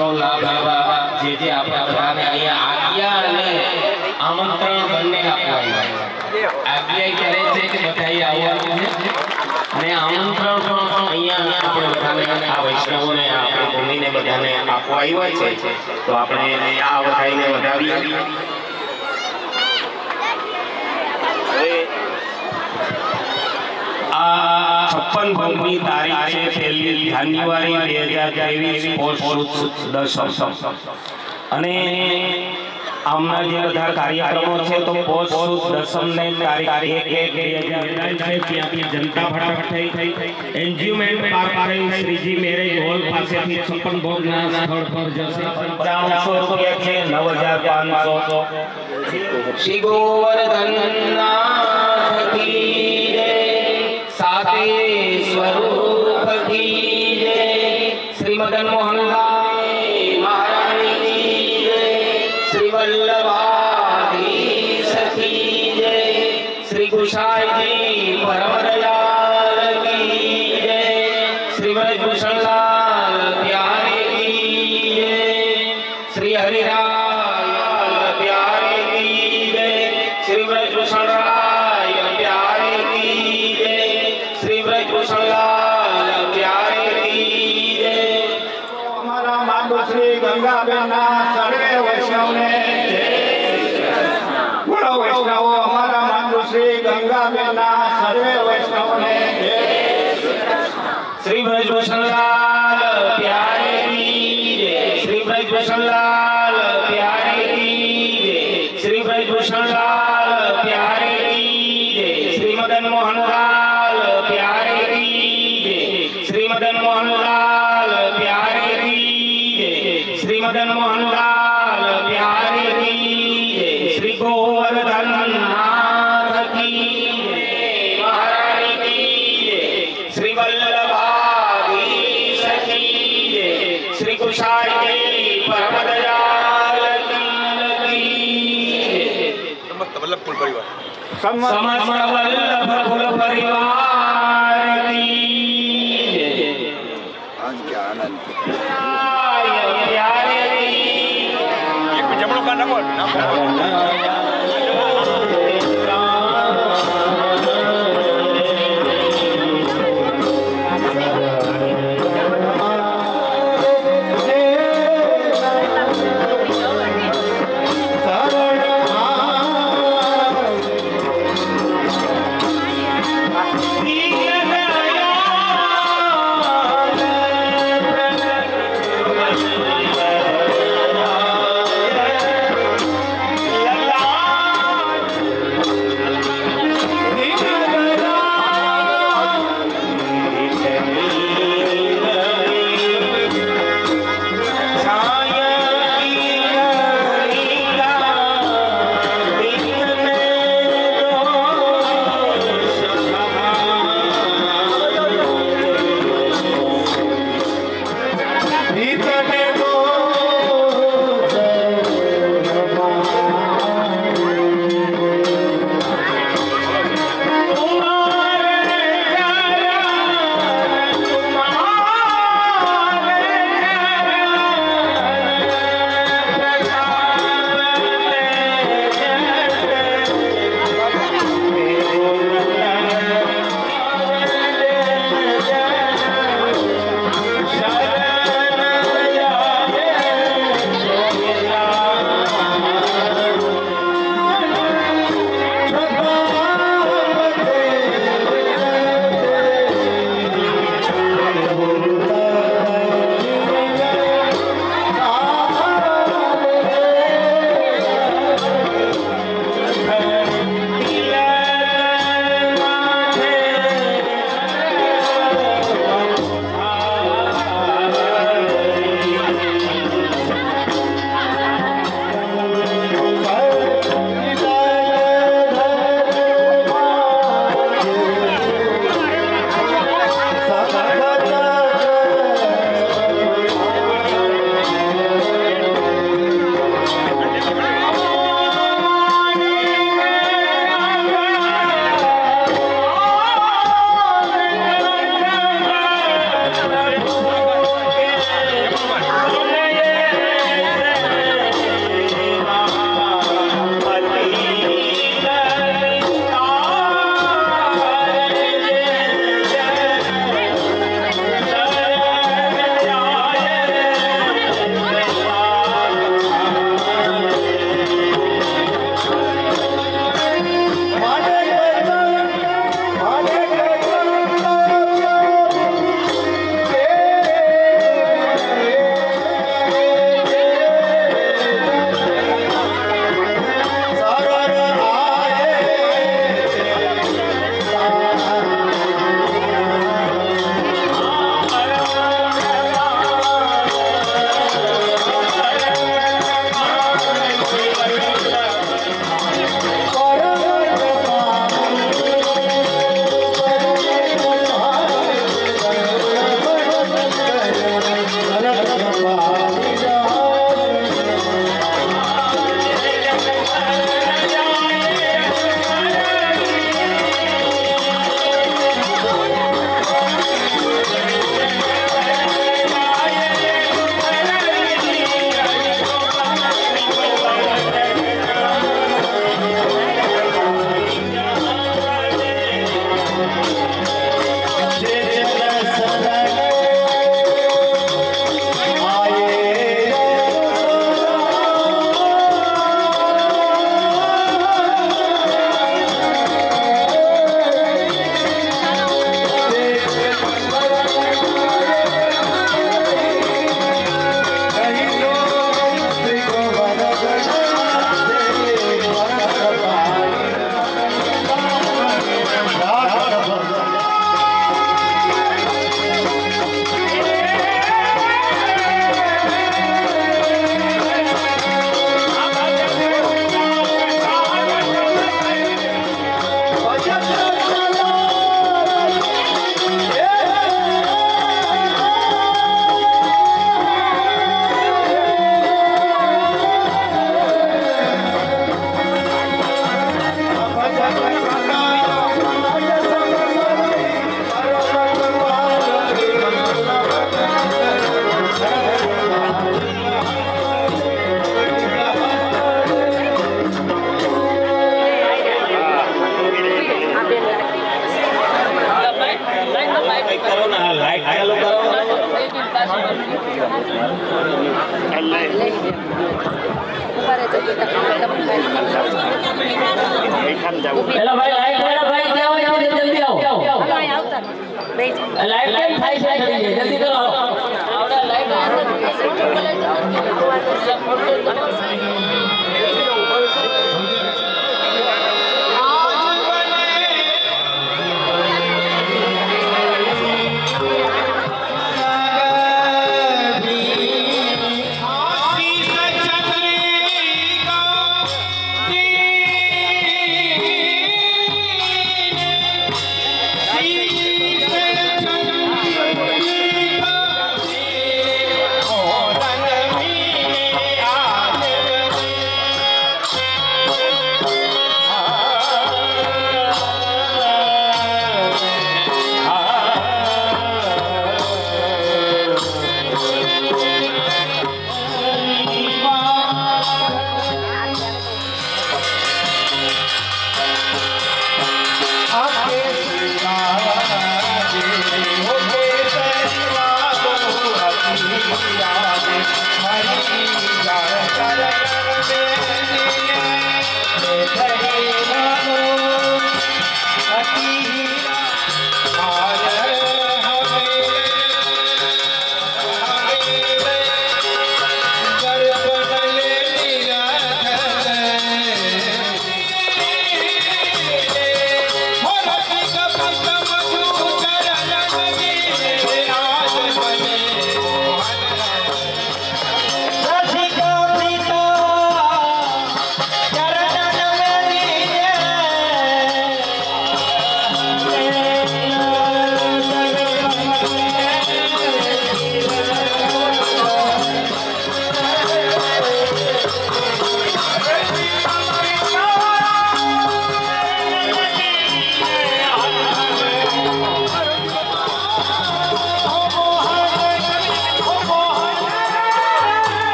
દર્શનનો લાભ લેવા જે જે આપણા બધાને અહીંયા આજ્ઞા અને આમંત્રણ બંને આપવા આવ્યા આજ્ઞા કરે છે કે બધાએ આવવાનું છે અને આમંત્રણ પણ અહીંયા આપણે બધાને આ વૈષ્ણવોને આપણે ભૂમિને બધાને આપવા આવ્યા છે તો આપણે આ બધાને વધાવીએ આ છપ્પન ભોગની તારીખ છે પહેલી જાન્યુઆરી બે હજાર ત્રેવીસ દસમ અને આમના જે બધા કાર્યક્રમો છે તો પોષ સુદ દસમ ને તારીખ એક એક બે હજાર ત્યાંથી જનતા ફટાફટ થઈ થઈ એન્જ્યુમેન્ટ પાર્ક થયું શ્રીજી મેરેજ હોલ પાસેથી છપ્પન ભોગના સ્થળ પર જશે પંચાવનસો રૂપિયા છે નવ હજાર પાંચસો શ્રી ગોવર્ધનનાથ કી